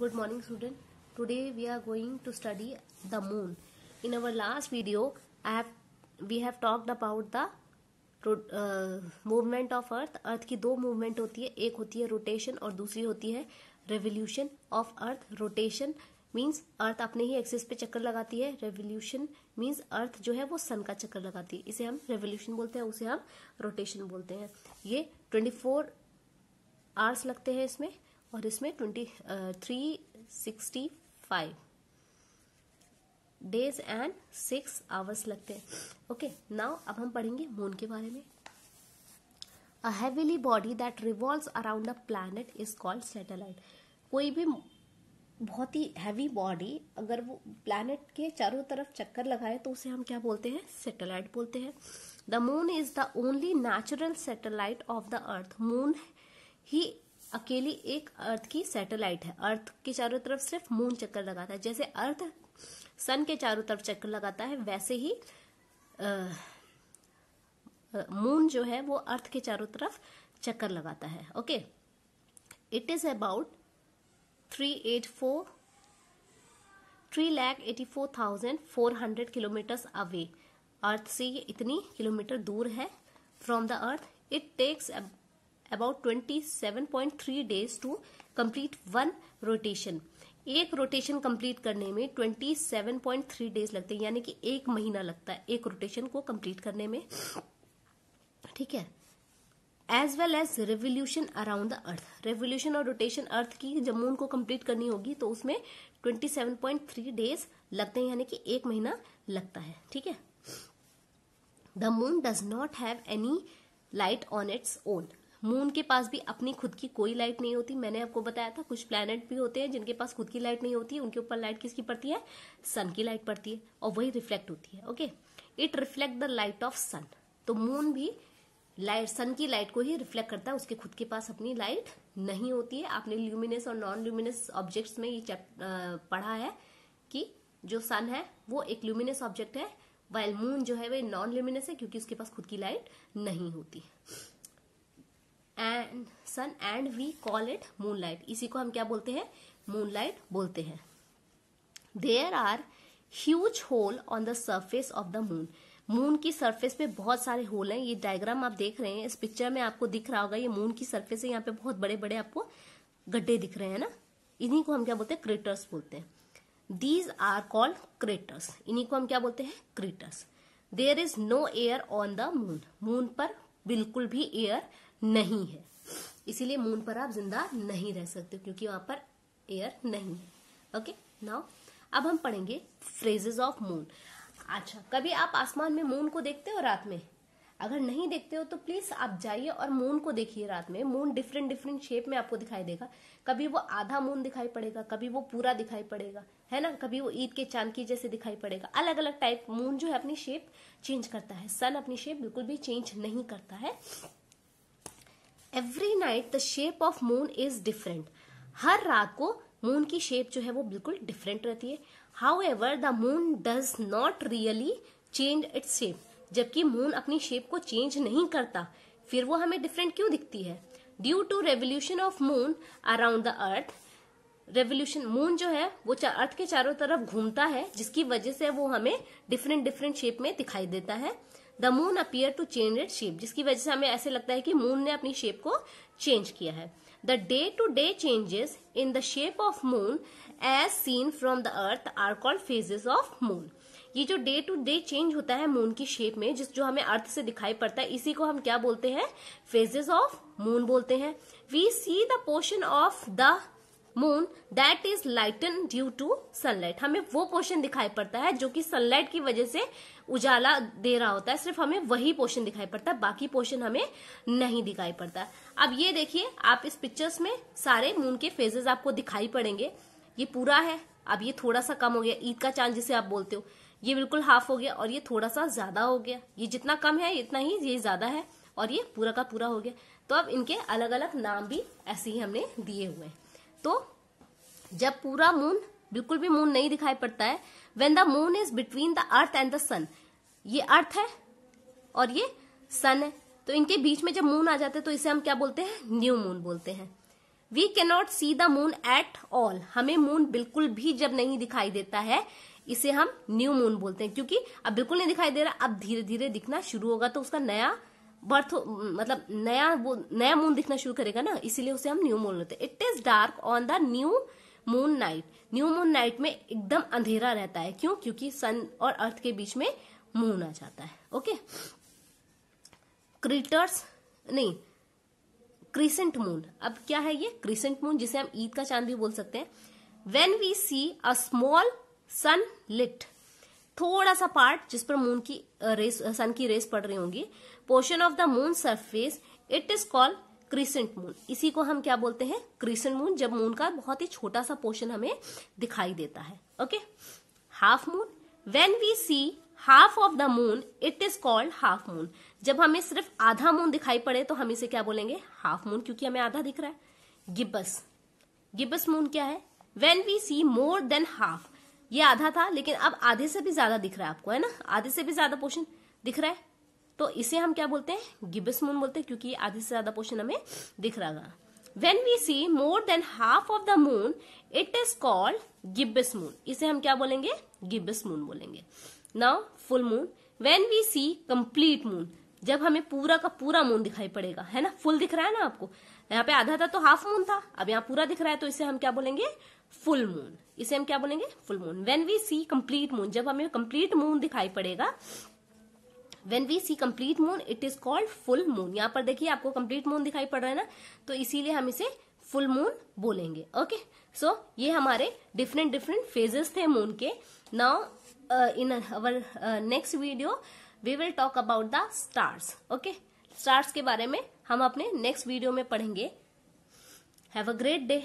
Good morning student. Today we are going to study the moon. In our last video, I have we have talked about the movement of earth earth की दो movement होती है. एक होती है rotation और दूसरी होती है revolution of earth rotation means earth अपने ही एक्सिस पे चक्कर लगाती है. रेवोल्यूशन मींस अर्थ जो है वो सन का चक्कर लगाती है. इसे हम रेवोल्यूशन बोलते हैं उसे हम रोटेशन बोलते हैं. ये 24 फोर आवर्स लगते हैं इसमें. और इसमें twenty three sixty five days and six hours लगते हैं। ओके नाउ अब हम पढ़ेंगे मून के बारे में। A heavenly body that revolve around a planet is called satellite कोई भी बहुत ही हैवी बॉडी अगर वो प्लैनेट के चारों तरफ़ चक्कर लगाए तो उसे हम क्या बोलते हैं? सैटेलाइट बोलते हैं। The moon is the only natural satellite of the earth moon ही अकेली एक अर्थ की सैटेलाइट है। अर्थ के चारों तरफ़ सिर्फ़ मून चक्कर लगाता है। जैसे अर्थ सन के चारों तरफ़ चक्कर लगाता है, वैसे ही मून जो है वो अर्थ के चारों तरफ़ चक्कर लगाता है। Okay it is about three eight four three lakh eighty four thousand four hundred kilometres away earth से ये इतनी किलोमीटर दूर है। From the earth it takes about 27.3 days to complete one rotation एक रोटेशन कंप्लीट करने में 27.3 days लगते हैं, यानी कि एक महीना लगता है एक रोटेशन को कंप्लीट करने में। ठीक है? As well as revolution around the earth revolution और रोटेशन अर्थ की जब मून को कंप्लीट करनी होगी तो उसमें 27.3 डेज़ लगते हैं, यानी कि एक महीना लगता है। ठीक है? The moon does not have any light on its own moon के पास भी अपनी खुद की कोई लाइट नहीं होती। मैंने आपको बताया था, कुछ प्लैनेट भी होते हैं जिनके पास खुद की लाइट नहीं होती, उनके ऊपर लाइट किसकी पड़ती है? सन की लाइट पड़ती है, और वही रिफ्लेक्ट होती है okay it reflect the light of sun तो मून भी लाइट सन की लाइट को ही रिफ्लेक्ट करता है, उसके खुद के पास अपनी लाइट नहीं होती है। आपने ल्यूमिनस और नॉन ल्यूमिनस ऑब्जेक्ट्स में ये पढ़ा है कि जो सन है, वो एक ल्यूमिनस ऑब्जेक्ट है वाइल मून जो है, वो नॉन ल्यूमिनस है, क्योंकि उसके पास खुद की लाइट नहीं होती। And sun and we call it moon light इसी को हम क्या बोलते हैं? मून लाइट बोलते हैं। There are huge hole on the surface of the moon moon की सरफेस पे बहुत सारे होल हैं। ये डायग्राम आप देख रहे हैं। इस पिक्चर में आपको दिख रहा होगा, ये मून की सरफेस है। यहाँ पे बहुत बड़े बड़े आपको गड्ढे दिख रहे हैं ना? इन्हीं को हम क्या बोलते हैं? क्रेटर्स बोलते हैं। दीज आर कॉल्ड क्रेटर्स इन्हीं को हम क्या बोलते हैं? Craters there is no air on the moon moon पर बिल्कुल भी एयर नहीं है। इसीलिए मून पर आप ज़िंदा नहीं रह सकते, क्योंकि वहाँ पर एयर नहीं है। ओके नाउ अब हम पढ़ेंगे फ्रेजेस ऑफ़ मून अच्छा कभी आप आसमान में मून को देखते हो रात में? अगर नहीं देखते हो तो प्लीज़ आप जाइए और मून को देखिए रात में। मून डिफरेंट डिफरेंट शेप में आपको दिखाई देगा। कभी वो आधा मून दिखाई पड़ेगा, कभी वो पूरा दिखाई पड़ेगा, है ना? कभी वो ईद के चाँद की जैसे दिखाई पड़ेगा। अलग अलग टाइप मून जो है अपनी शेप चेंज करता है। सन अपनी शेप बिल्कुल भी चेंज नहीं करता है। Every night the shape of moon is different हर रात को मून की शेप जो है वो बिल्कुल डिफरेंट रहती है। However the moon does not really change its shape जबकि मून अपनी शेप को चेंज नहीं करता, फिर वो हमें डिफरेंट क्यों दिखती है? Due to revolution of moon around the earth revolution moon जो है, वो अर्थ के चारों तरफ़ घूमता है, जिसकी वजह से वो हमें डिफरेंट डिफरेंट शेप में दिखाई देता है। The moon appear to change it shape जिसकी वजह से हमें ऐसे लगता है कि मून ने अपनी शेप को चेंज किया है। The day to day changes in the shape of moon as seen from the earth are called phases of moon ये जो डे टू डे चेंज होता है मून की शेप में, जिस जो हमें अर्थ से दिखाई पड़ता है, इसी को हम क्या बोलते हैं? फेजेस ऑफ़ मून बोलते हैं। We see the portion of the moon that is lighten due to sunlight हमें वो पोर्शन दिखाई पड़ता है जो कि सनलाइट की वजह से उजाला दे रहा होता है, सिर्फ़ हमें वही पोर्शन दिखाई पड़ता है बाकी पोर्शन हमें नहीं दिखाई पड़ता। अब ये देखिए, आप इस पिक्चर्स में सारे मून के फेजेस आपको दिखाई पड़ेंगे। ये पूरा है, अब ये थोड़ा सा कम हो गया, ईद का चाँद जिसे आप बोलते हो। ये बिल्कुल हाफ़ हो गया और ये थोड़ा सा ज़्यादा हो गया। ये जितना कम है, इतना ही ये ज़्यादा है और ये पूरा का पूरा हो गया। तो अब इनके अलग अलग नाम भी ऐसे ही हमने दिए हुए हैं। तो जब पूरा मून बिल्कुल भी मून नहीं दिखाई पड़ता है। When the moon is between the earth and the sun ये अर्थ है और ये सन है। तो इनके बीच में जब मून आ जाते हैं तो इसे हम क्या बोलते हैं? न्यू मून बोलते हैं। We cannot see the moon at all हमें मून बिल्कुल भी जब नहीं दिखाई देता है, इसे हम न्यू मून बोलते हैं। क्योंकि अब बिल्कुल नहीं दिखाई दे रहा, अब धीरे धीरे दिखना शुरू होगा तो उसका नया बर्थ मतलब नया वो, नया मून दिखना शुरू करेगा ना। इसीलिए उसे हम न्यू मून बोलते हैं। It is dark on the new moon night new moon night में एकदम अंधेरा रहता है। क्यों? क्योंकि सन और अर्थ के बीच में मून आ जाता है। ओके क्रिटर्स नहीं क्रिसेंट मून अब क्या है ये? क्रिसेंट मून जिसे हम ईद का चाँद भी बोल सकते हैं। When we see a small sun lit थोड़ा सा पार्ट जिस पर मून की रेस सन की रेस पड़ रही होंगी portion of the moon surface it is called crescent moon. इसी को हम क्या बोलते हैं? क्रिसेंट मून, जब मून का बहुत ही छोटा सा पोर्शन हमें दिखाई देता है। Okay? Half moon. When we see half of the moon it is called half moon जब हमें सिर्फ़ आधा मून दिखाई पड़े तो हम इसे क्या बोलेंगे? हाफ़ मून क्योंकि हमें आधा दिख रहा है। गिब्बस गिब्बस मून क्या है? When we see more than half ये आधा था, लेकिन अब आधे से भी ज़्यादा दिख रहा है आपको, है ना? आधे से भी ज़्यादा पोर्शन दिख रहा है। तो इसे हम क्या बोलते हैं? गिब्बस मून बोलते हैं, क्योंकि आधे से ज़्यादा पोर्शन हमें दिख रहा है when we see more than half of the moon it is called gibbous moon इसे हम क्या बोलेंगे? गिब्बस मून बोलेंगे। Now full moon when we see complete moon जब हमें पूरा का पूरा मून दिखाई पड़ेगा, है ना? फुल दिख रहा है ना आपको? यहाँ पे आधा था तो हाफ़ मून था, अब यहाँ पूरा दिख रहा है तो इसे हम क्या बोलेंगे? फुल मून इसे हम क्या बोलेंगे? Full moon when we see complete moon जब हमें कंप्लीट मून दिखाई पड़ेगा when we see complete moon it is called full moon यहाँ पर देखिए, आपको कंप्लीट मून दिखाई पड़ रहा है ना? तो इसीलिए हम इसे फुल मून बोलेंगे ओके सो ये हमारे डिफरेंट डिफरेंट फेजेस थे मून के. Now in our next video we will talk about the stars okay stars के बारे में हम अपने नेक्स्ट वीडियो में पढ़ेंगे. Have a great day